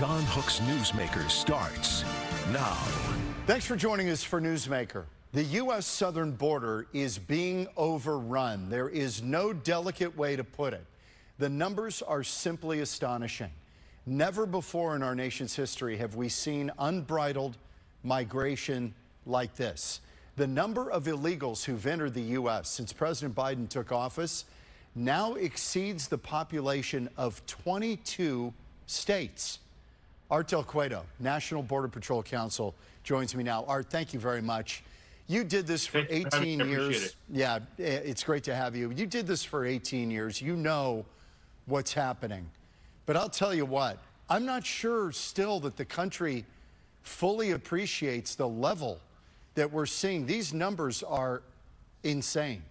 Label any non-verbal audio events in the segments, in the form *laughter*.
John Hook's Newsmaker starts now. Thanks for joining us for Newsmaker. The U.S. southern border is being overrun. There is no delicate way to put it. The numbers are simply astonishing. Never before in our nation's history have we seen unbridled migration like this. The number of illegals who've entered the U.S. since President Biden took office now exceeds the population of 22 states. Art Del Cueto, National Border Patrol Council, joins me now. Art, thank you very much. You did this for 18 years. It. Yeah, eh, it's great to have you. You did this for 18 years. You know what's happening. But I'll tell you what, I'm not sure still that the country fully appreciates the level that we're seeing. These numbers are insane.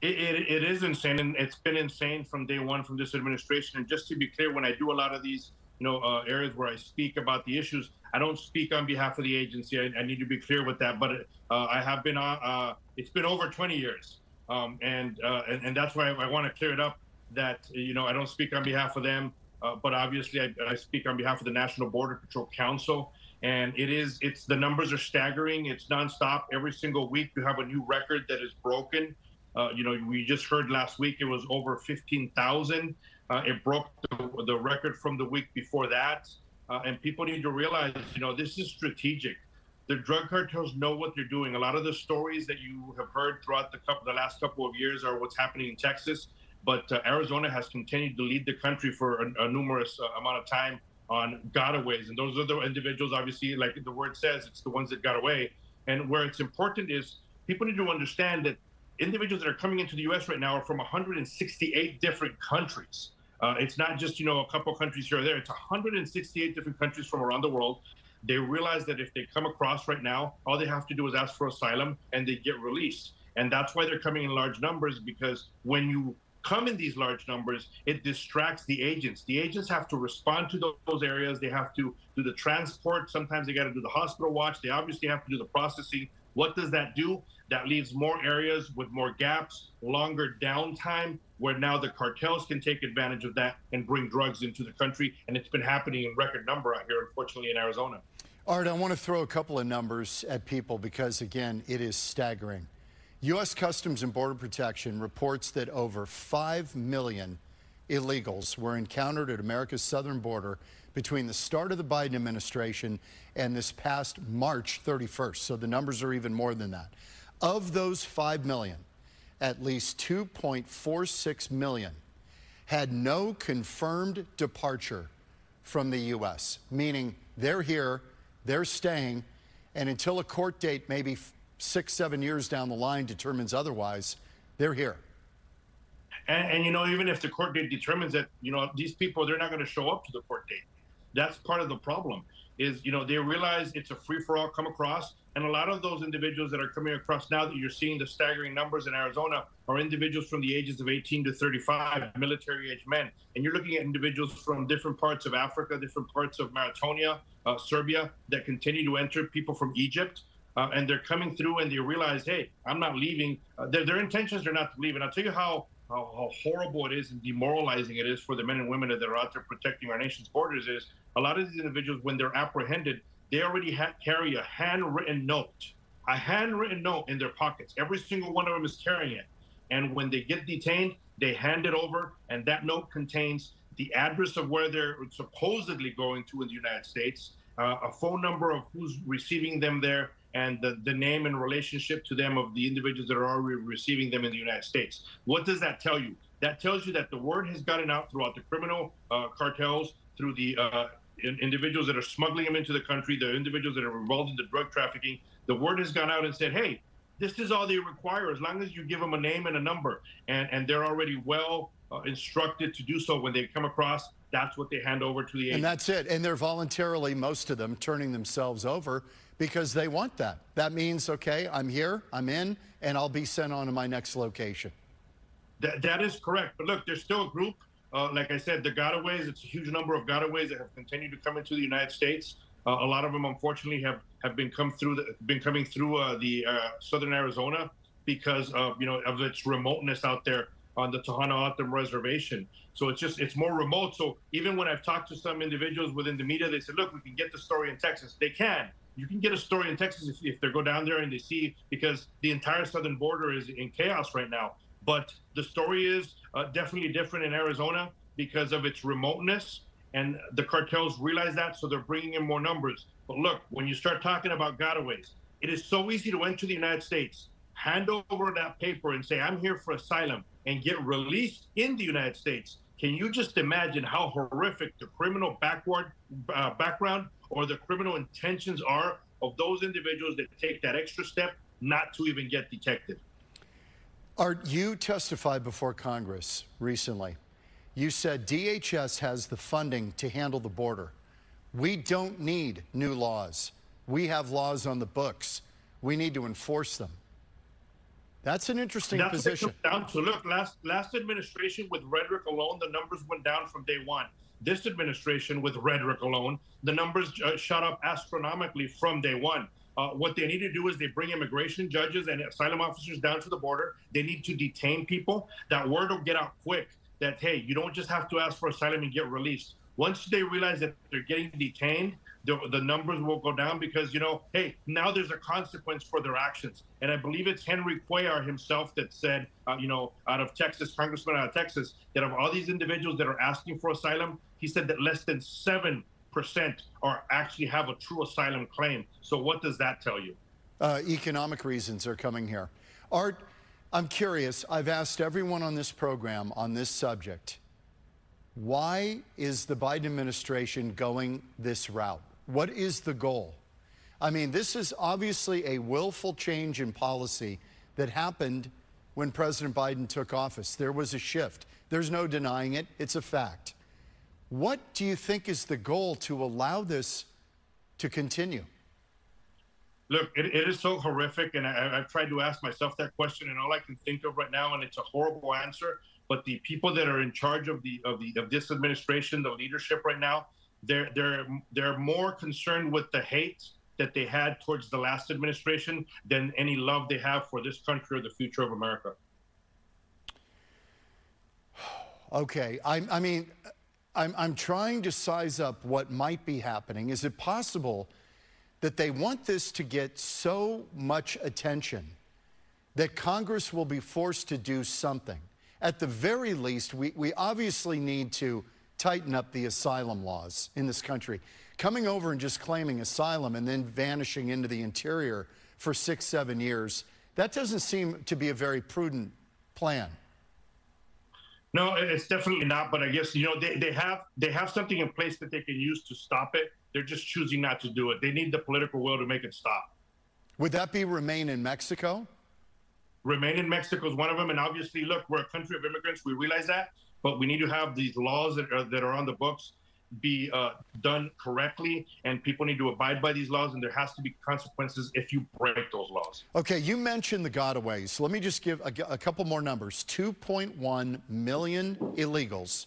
It, it, it is insane, and it's been insane from day one from this administration. And just to be clear, when I do a lot of these, you know, uh, areas where I speak about the issues, I don't speak on behalf of the agency. I, I need to be clear with that. But uh, I have been, uh, uh it's been over 20 years, um, and, uh, and, and that's why I, I want to clear it up that you know I don't speak on behalf of them, uh, but obviously I, I speak on behalf of the National Border Patrol Council and it is it's the numbers are staggering it's nonstop every single week you have a new record that is broken uh, you know, we just heard last week it was over 15,000. Uh, it broke the, the, record from the week before that. Uh, and people need to realize, you know, this is strategic. The drug cartels know what they're doing. A lot of the stories that you have heard throughout the, couple, the last couple of years are what's happening in Texas. But uh, Arizona has continued to lead the country for a, a numerous uh, amount of time on gotaways. And those are the individuals, obviously, like the word says, it's the ones that got away. And where it's important is people need to understand that individuals that are coming into the U.S. right now are from 168 different countries. Uh, it's not just you know a couple countries here or there. It's 168 different countries from around the world. They realize that if they come across right now, all they have to do is ask for asylum and they get released. And that's why they're coming in large numbers because when you come in these large numbers, it distracts the agents. The agents have to respond to those areas. They have to do the transport. Sometimes they got to do the hospital watch. They obviously have to do the processing. What does that do? That leaves more areas with more gaps, longer downtime, where now the cartels can take advantage of that and bring drugs into the country. And it's been happening in record number out here, unfortunately, in Arizona. Art, I want to throw a couple of numbers at people because, again, it is staggering. U.S. Customs and Border Protection reports that over 5 million illegals were encountered at America's southern border between the start of the Biden administration and this past March 31st. So the numbers are even more than that. Of those 5 million, at least 2.46 million had no confirmed departure from the U.S., meaning they're here, they're staying, and until a court date, maybe six, seven years down the line, determines otherwise, they're here. And, and, you know, even if the court date determines that, you know, these people, they're not going to show up to the court date. That's part of the problem is, you know, they realize it's a free for all come across. And a lot of those individuals that are coming across now that you're seeing the staggering numbers in Arizona are individuals from the ages of 18 to 35, military age men. And you're looking at individuals from different parts of Africa, different parts of Mauritania, uh, Serbia that continue to enter, people from Egypt. Uh, and they're coming through and they realize, hey, I'm not leaving. Uh, their, their intentions are not to leave. And I'll tell you how how, how, horrible it is and demoralizing it is for the men and women that are out there protecting our nation's borders is a lot of these individuals, when they're apprehended, they already ha- carry a handwritten note, a handwritten note in their pockets. Every single one of them is carrying it. And when they get detained, they hand it over, and that note contains the address of where they're supposedly going to in the United States, uh, a phone number of who's receiving them there, and the, the name and relationship to them of the individuals that are already receiving them in the United States. What does that tell you? That tells you that the word has gotten out throughout the criminal uh, cartels, through the uh, in, individuals that are smuggling them into the country, the individuals that are involved in the drug trafficking. The word has gone out and said, hey, this is all they require as long as you give them a name and a number. And, and they're already well uh, instructed to do so when they come across. That's what they hand over to the agent. And that's it. And they're voluntarily, most of them, turning themselves over because they want that. That means, okay, I'm here, I'm in, and I'll be sent on to my next location. That, that is correct. But look, there's still a group, uh, like I said, the gotaways, it's a huge number of gotaways that have continued to come into the United States. Uh, a lot of them, unfortunately, have, have been come through the, been coming through uh, the uh, southern Arizona because of you know of its remoteness out there. On the Tohono O'odham reservation. So it's just it's more remote. So even when I've talked to some individuals within the media, they said, "Look, we can get the story in Texas." They can. You can get a story in Texas if, if they go down there and they see because the entire southern border is in chaos right now. But the story is uh, definitely different in Arizona because of its remoteness, and the cartels realize that, so they're bringing in more numbers. But look, when you start talking about gotaways, it is so easy to enter the United States, hand over that paper, and say, "I'm here for asylum," and get released in the United States. Can you just imagine how horrific the criminal backward uh, background or the criminal intentions are of those individuals that take that extra step not to even get detected? Art, you testified before Congress recently. You said DHS has the funding to handle the border. We don't need new laws. We have laws on the books. We need to enforce them. That's an interesting That's position. down to look last last administration with rhetoric alone, the numbers went down from day one. This administration with rhetoric alone, the numbers uh, shot up astronomically from day one. Uh, what they need to do is they bring immigration judges and asylum officers down to the border. They need to detain people. That word will get out quick. That hey, you don't just have to ask for asylum and get released. Once they realize that they're getting detained, the, the numbers will go down because you know, hey, now there's a consequence for their actions. And I believe it's Henry Cuellar himself that said, uh, you know, out of Texas, Congressman out of Texas, that of all these individuals that are asking for asylum, he said that less than seven percent are actually have a true asylum claim. So what does that tell you? Uh, economic reasons are coming here. Art, I'm curious. I've asked everyone on this program on this subject. Why is the Biden administration going this route? What is the goal? I mean, this is obviously a willful change in policy that happened when President Biden took office. There was a shift. There's no denying it. It's a fact. What do you think is the goal to allow this to continue? Look, it, it is so horrific, and I, have tried to ask myself that question, and all I can think of right now, and it's a horrible answer. But the people that are in charge of the of the of this administration, the leadership right now, they're they're they're more concerned with the hate that they had towards the last administration than any love they have for this country or the future of America. Okay, I, I mean, I'm, I'm trying to size up what might be happening. Is it possible that they want this to get so much attention that Congress will be forced to do something? At the very least, we, we obviously need to tighten up the asylum laws in this country. Coming over and just claiming asylum and then vanishing into the interior for six, seven years, that doesn't seem to be a very prudent plan. No, it's definitely not. But I guess you know they, they have they have something in place that they can use to stop it. They're just choosing not to do it. They need the political will to make it stop. Would that be remain in Mexico? Remain in Mexico is one of them. And obviously, look, we're a country of immigrants. We realize that, but we need to have these laws that are that are on the books be uh, done correctly, and people need to abide by these laws, and there has to be consequences if you break those laws. Okay, you mentioned the gotaways. So let me just give a, a couple more numbers 2.1 million illegals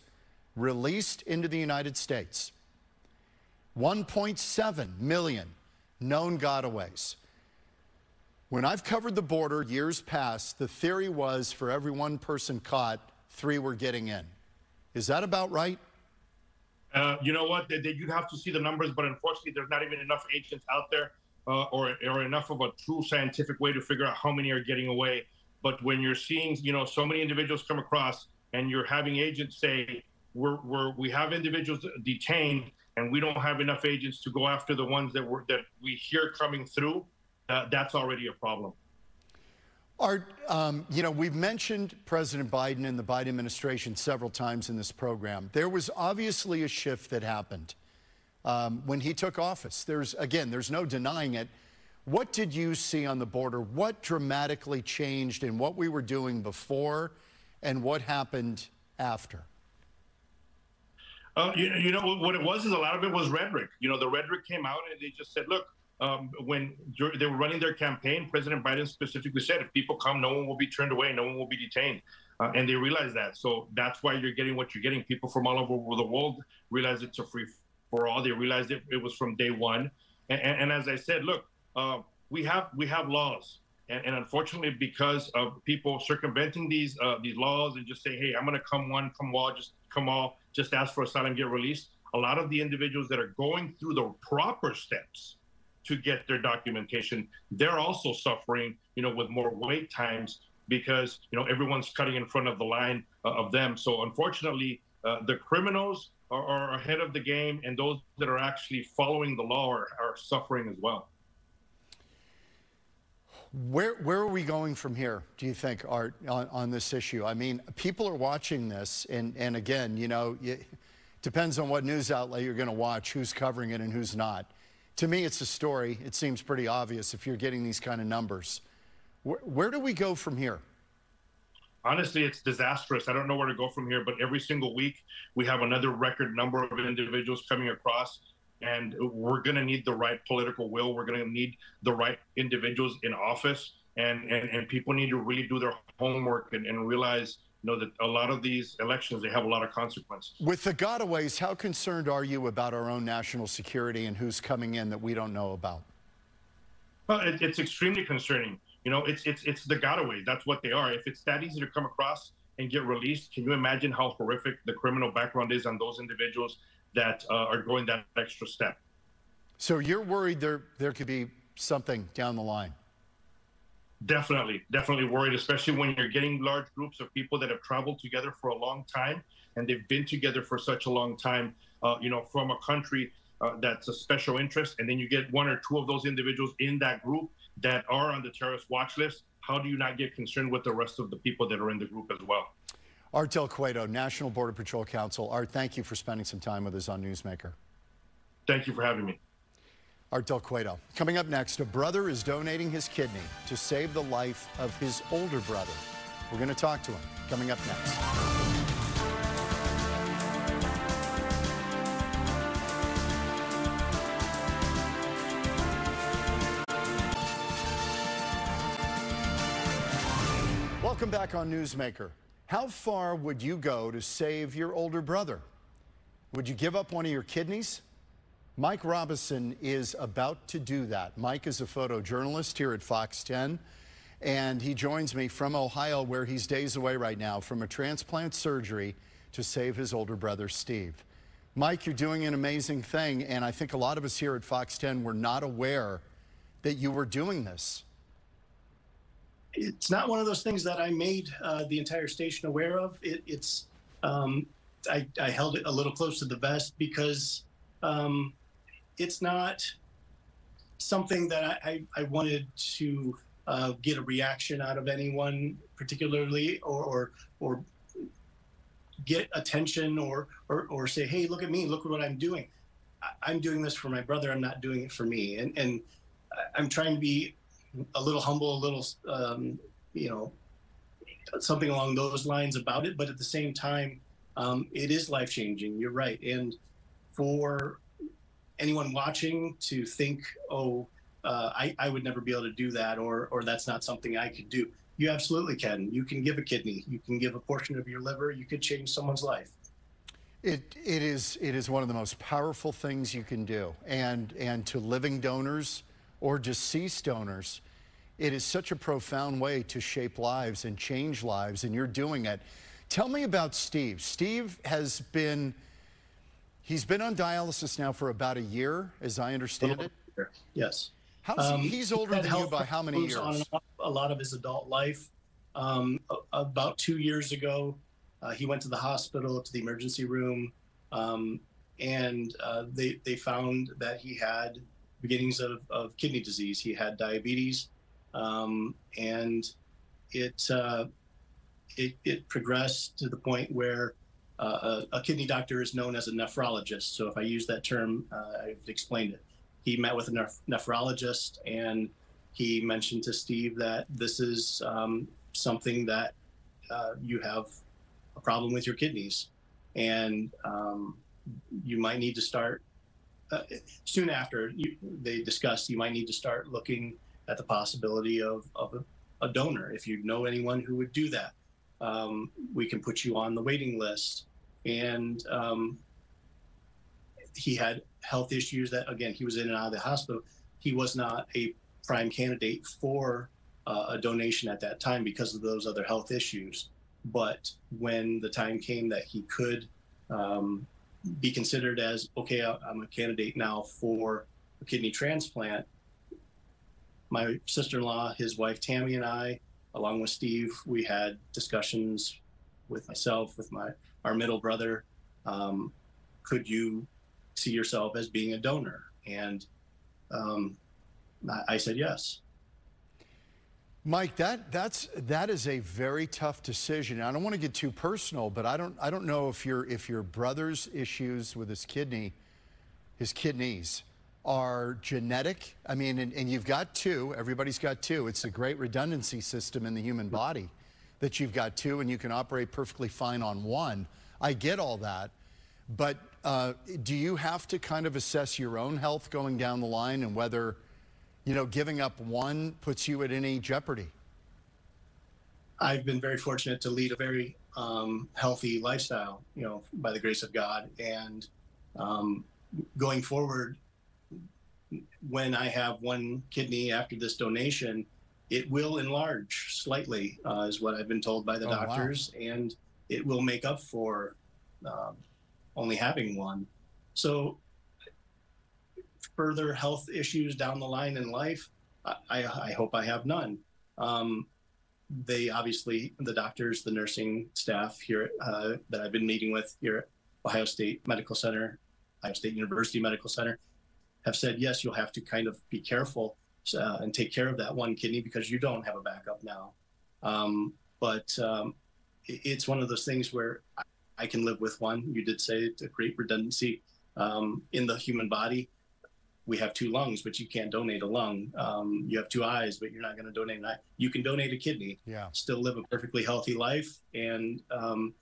released into the United States, 1.7 million known gotaways. When I've covered the border years past, the theory was for every one person caught, three were getting in. Is that about right? Uh, you know what? They, they, you'd have to see the numbers, but unfortunately, there's not even enough agents out there uh, or, or enough of a true scientific way to figure out how many are getting away. But when you're seeing, you know, so many individuals come across and you're having agents say, we're, we're, we have individuals detained and we don't have enough agents to go after the ones that, we're, that we hear coming through, uh, that's already a problem. Art, um, you know, we've mentioned President Biden and the Biden administration several times in this program. There was obviously a shift that happened um, when he took office. There's, again, there's no denying it. What did you see on the border? What dramatically changed in what we were doing before and what happened after? Uh, you, you know, what it was is a lot of it was rhetoric. You know, the rhetoric came out and they just said, look, um, when they were running their campaign, President Biden specifically said, if people come, no one will be turned away, no one will be detained. Uh, and they realize that. So that's why you're getting what you're getting. People from all over the world realize it's a free for all. They realized it, it was from day one. And, and, and as I said, look, uh, we have we have laws. And, and unfortunately, because of people circumventing these uh, these laws and just say, "Hey, I'm going to come one, come all, just come all, just ask for asylum, get released," a lot of the individuals that are going through the proper steps to get their documentation, they're also suffering, you know, with more wait times because you know everyone's cutting in front of the line uh, of them. So unfortunately, uh, the criminals are, are, ahead of the game, and those that are actually following the law are, are suffering as well. Where, where are we going from here, do you think, Art, on, on this issue? I mean, people are watching this, and, and again, you know, it depends on what news outlet you're going to watch, who's covering it and who's not. To me, it's a story. It seems pretty obvious if you're getting these kind of numbers. Where, where do we go from here? honestly, it's disastrous. I don't know where to go from here, but every single week we have another record number of individuals coming across. And we're going to need the right political will. We're going to need the right individuals in office. And, and, and people need to really do their homework and, and realize know that a lot of these elections they have a lot of consequences. With the gotaways, how concerned are you about our own national security and who's coming in that we don't know about? Well, it, it's extremely concerning. You know, it's it's it's the gotaways. That's what they are. If it's that easy to come across and get released, can you imagine how horrific the criminal background is on those individuals that uh, are going that extra step? So you're worried there there could be something down the line. Definitely, definitely worried, especially when you're getting large groups of people that have traveled together for a long time and they've been together for such a long time. Uh, you know, from a country uh, that's a special interest, and then you get one or two of those individuals in that group that are on the terrorist watch list, how do you not get concerned with the rest of the people that are in the group as well? Art Del Cueto, National Border Patrol Council. Art, thank you for spending some time with us on Newsmaker. Thank you for having me. Art Del Cueto. Coming up next, a brother is donating his kidney to save the life of his older brother. We're going to talk to him coming up next. Welcome back on Newsmaker. How far would you go to save your older brother? Would you give up one of your kidneys? Mike Robison is about to do that. Mike is a photojournalist here at Fox 10, and he joins me from Ohio, where he's days away right now from a transplant surgery to save his older brother, Steve. Mike, you're doing an amazing thing, and I think a lot of us here at Fox 10 were not aware that you were doing this it's not one of those things that I made uh, the entire station aware of. It, it's um, I, I, held it a little close to the vest because um, it's not something that I, I, wanted to uh, get a reaction out of anyone particularly or or, or get attention or, or or say hey look at me look at what I'm doing. I, I'm doing this for my brother. I'm not doing it for me. And and I'm trying to be a little humble, a little, um, you know, something along those lines about it. But at the same time, um, it is life changing. You're right. And for anyone watching to think, oh, uh, I, I would never be able to do that, or or that's not something I could do. You absolutely can. You can give a kidney. You can give a portion of your liver. You could change someone's life. It, it is it is one of the most powerful things you can do, and and to living donors, or deceased donors. It is such a profound way to shape lives and change lives, and you're doing it. Tell me about Steve. Steve has been, he's been on dialysis now for about a year, as I understand it. Yes. How's um, he's older he than you by how many years? On a lot of his adult life. Um, about two years ago, uh, he went to the hospital, to the emergency room, um, and uh, they, they found that he had beginnings of, of kidney disease. He had diabetes, um, and it, uh, it, it progressed to the point where uh, a, a, kidney doctor is known as a nephrologist. So if I use that term, uh, I've explained it. He met with a neph- nephrologist and he mentioned to Steve that this is um, something that uh, you have a problem with your kidneys and um, you might need to start uh, soon after you, they discussed you might need to start looking at the possibility of, of a, a donor. If you know anyone who would do that, um, we can put you on the waiting list. And um, he had health issues that, again, he was in and out of the hospital. He was not a prime candidate for uh, a donation at that time because of those other health issues. But when the time came that he could um, be considered as okay, I'm a candidate now for a kidney transplant, my sister-in-law, his wife Tammy, and I, along with Steve, we had discussions with myself, with my our middle brother. Um, could you see yourself as being a donor? And um, I, I said yes. Mike, that that's that is a very tough decision. I don't want to get too personal, but I don't I don't know if your if your brother's issues with his kidney, his kidneys, are genetic. I mean, and, and you've got two. Everybody's got two. It's a great redundancy system in the human body that you've got two, and you can operate perfectly fine on one. I get all that, but uh, do you have to kind of assess your own health going down the line and whether? you know, giving up one puts you at any jeopardy? I've been very fortunate to lead a very um, healthy lifestyle, you know, by the grace of God. And um, going forward, when I have one kidney after this donation, it will enlarge slightly, uh, is what I've been told by the oh, doctors, wow. and it will make up for um, only having one. So further health issues down the line in life, I, I hope I have none. Um, they obviously, the doctors, the nursing staff here uh, that I've been meeting with here at Ohio State Medical Center, Ohio State University Medical Center, have said, yes, you'll have to kind of be careful uh, and take care of that one kidney because you don't have a backup now. Um, but um, it's one of those things where I can live with one. You did say it's a great redundancy um, in the human body we have two lungs, but you can't donate a lung. Um, you have two eyes, but you're not going to donate an eye. You can donate a kidney. Yeah. Still live a perfectly healthy life, and um,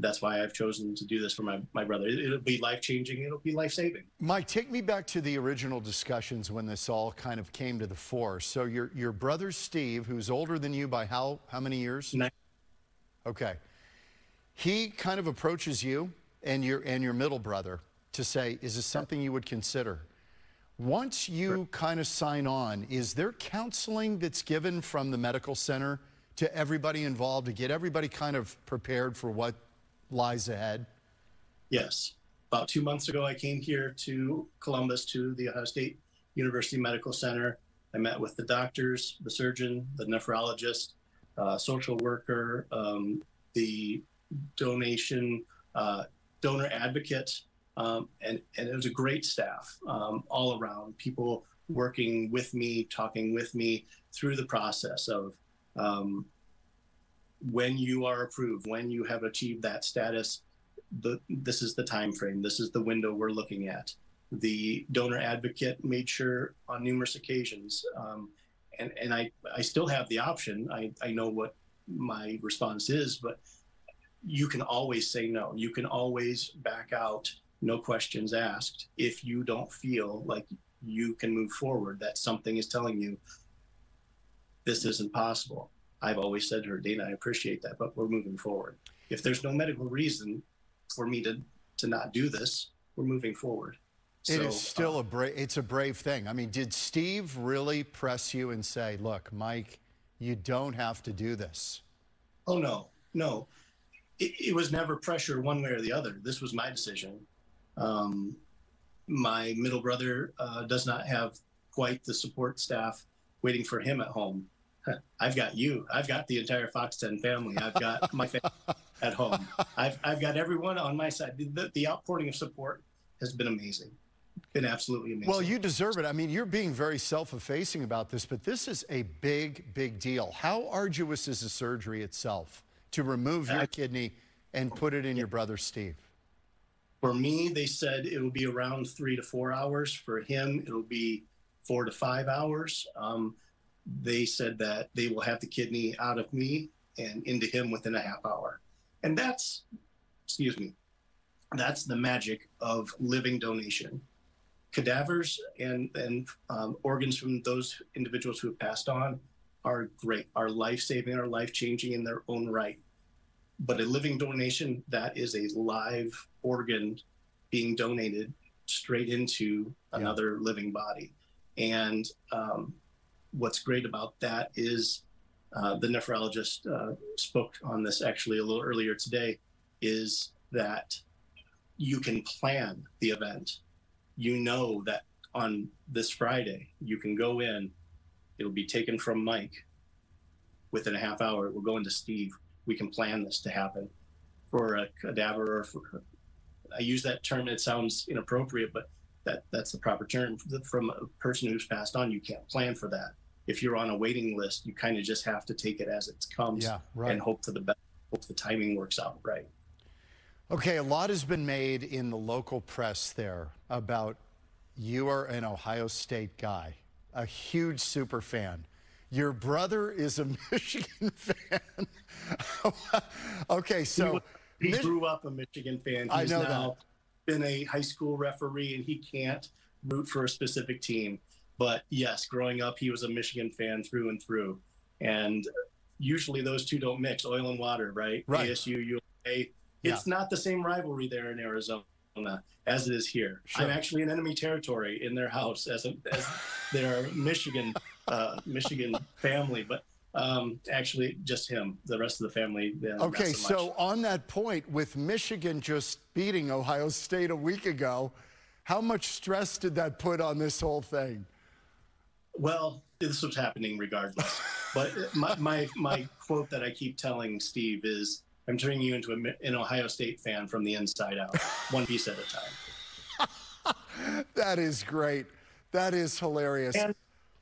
that's why I've chosen to do this for my my brother. It, will be life changing. It'll be life saving. Mike, take me back to the original discussions when this all kind of came to the fore. So your your brother Steve, who's older than you by how how many years? Nine. Okay. He kind of approaches you and your and your middle brother to say, is this something you would consider? Once you kind of sign on, is there counseling that's given from the medical center to everybody involved to get everybody kind of prepared for what lies ahead? Yes. About two months ago, I came here to Columbus to the Ohio State University Medical Center. I met with the doctors, the surgeon, the nephrologist, uh, social worker, um, the donation uh, donor advocate, um, and, and it was a great staff um, all around, people working with me, talking with me through the process of um, when you are approved, when you have achieved that status, the, this is the time frame, this is the window we're looking at. The donor advocate made sure on numerous occasions, um, and, and I, I still have the option. I, I know what my response is, but you can always say no. You can always back out no questions asked if you don't feel like you can move forward that something is telling you this isn't possible i've always said to her dana i appreciate that but we're moving forward. If there's no medical reason for me to to not do this we're moving forward. It so, is still uh, a brave it's a brave thing. I mean did steve really press you and say look mike you don't have to do this oh no. No. It, it was never pressure one way or the other. This was my decision. Um, my middle brother uh, does not have quite the support staff waiting for him at home. *laughs* I've got you. I've got the entire Fox 10 family. I've got my family *laughs* at home. I've, I've got everyone on my side. The, the outpouring of support has been amazing. Been absolutely amazing. Well, you deserve it. I mean, you're being very self-effacing about this, but this is a big, big deal. How arduous is the surgery itself to remove your kidney and put it in your brother Steve? For me, they said it'll be around three to four hours. For him, it'll be four to five hours. Um, they said that they will have the kidney out of me and into him within a half hour. And that's, excuse me, that's the magic of living donation. Cadavers and, and um, organs from those individuals who have passed on are great, are life saving, are life changing in their own right. But a living donation, that is a live organ being donated straight into another living body. And um, what's great about that is uh, the nephrologist uh, spoke on this actually a little earlier today. Is that you can plan the event. You know that on this Friday you can go in. It'll be taken from Mike. Within a half hour, it will go into Steve. We can plan this to happen for a cadaver or for, I use that term. It sounds inappropriate, but that that's the proper term from a person who's passed on. You can't plan for that. If you're on a waiting list, you kind of just have to take it as it comes Yeah, right. and hope for the best. Hope the timing works out right. Okay, a lot has been made in the local press there about you are an Ohio State guy, a huge super fan. Your brother is a *laughs* Michigan fan. *laughs* okay, so He Mich- grew up a Michigan fan. I know now been a high school referee, and he can't root for a specific team. But yes, growing up, he was a Michigan fan through and through. And usually those two don't mix, oil and water, right? Right. ASU, UA. It's not the same rivalry there in Arizona as it is here. Sure. I'm actually in enemy territory in their house as, a, as their Michigan uh, Michigan family, but um, actually just him. The rest of the family. uh, Okay, so, so on that point, with Michigan just beating Ohio State a week ago, how much stress did that put on this whole thing? Well, this was happening regardless. *laughs* but my, my my quote that I keep telling Steve is, "I'm turning you into a, an Ohio State fan from the inside out, one piece at a time." *laughs* That is great. That is hilarious. And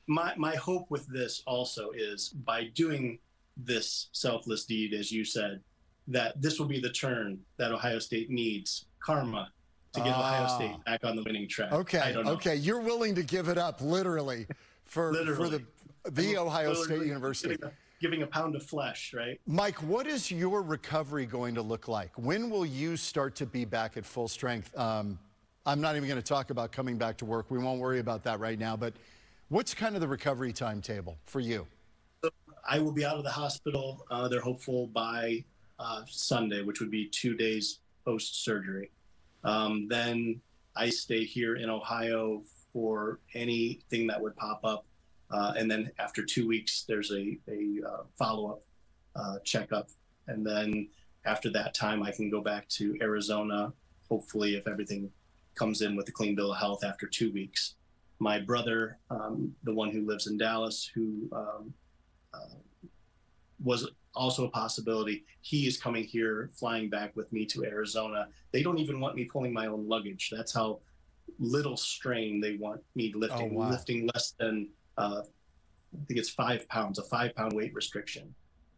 my my hope with this also is by doing this selfless deed, as you said, that this will be the turn that Ohio State needs, karma, to get Ohio Ah. State back on the winning track. Okay, I don't know. okay, you're willing to give it up literally for for Literally. the the Ohio State University. Giving a, giving a pound of flesh, right? Mike, what is your recovery going to look like? When will you start to be back at full strength? Um, I'm not even going to talk about coming back to work. We won't worry about that right now. But what's kind of the recovery timetable for you? I will be out of the hospital. Uh, they're hopeful by uh, Sunday, which would be two days post surgery. Um, then I stay here in Ohio for anything that would pop up. Uh, and then after two weeks, there's a, a uh, follow up uh, checkup. And then after that time, I can go back to Arizona, hopefully, if everything comes in with a clean bill of health after two weeks. My brother, um, the one who lives in Dallas, who um, was also a possibility. He is coming here, flying back with me to Arizona. They don't even want me pulling my own luggage. That's how little strain they want me lifting. Oh, wow. Lifting less than, uh, I think it's five pounds, a five pound weight restriction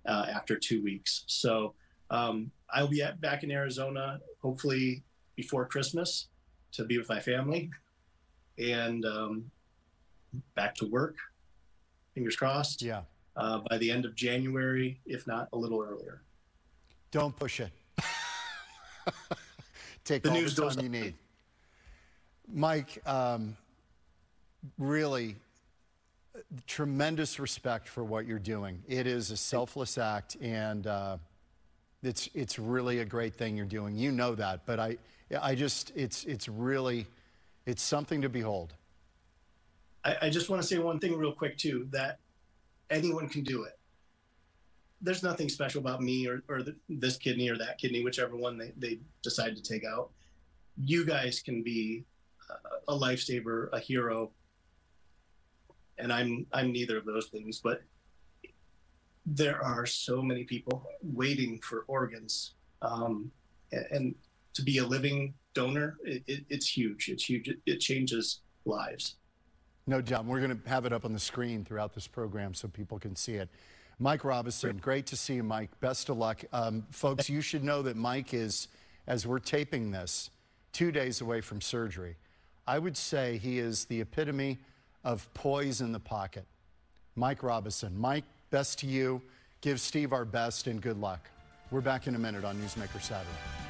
uh, after two weeks. So um, I'll be at, back in Arizona, hopefully before Christmas, to be with my family, and um, back to work. Fingers crossed Yeah. uh, by the end of January, if not a little earlier. Don't push it. *laughs* Take The all news the time you need. Mike, um, really tremendous respect for what you're doing. It is a selfless act, and uh, it's it's really a great thing you're doing. You know that, but I I just it's it's really it's something to behold. I, I just want to say one thing real quick too that anyone can do it. There's nothing special about me or, or the, this kidney or that kidney, whichever one they, they decide to take out. You guys can be a, a lifesaver, a hero, and I'm I'm neither of those things. But there are so many people waiting for organs, um, and, and to be a living donor, it, it, it's huge. It's huge. It, it changes lives. No John, We're going to have it up on the screen throughout this program so people can see it. Mike Robison, great to see you, Mike. Best of luck. Um, folks, you should know that Mike is, as we're taping this, two days away from surgery. I would say he is the epitome of poise in the pocket. Mike Robison. Mike, best to you. Give Steve our best and good luck. We're back in a minute on Newsmaker Saturday.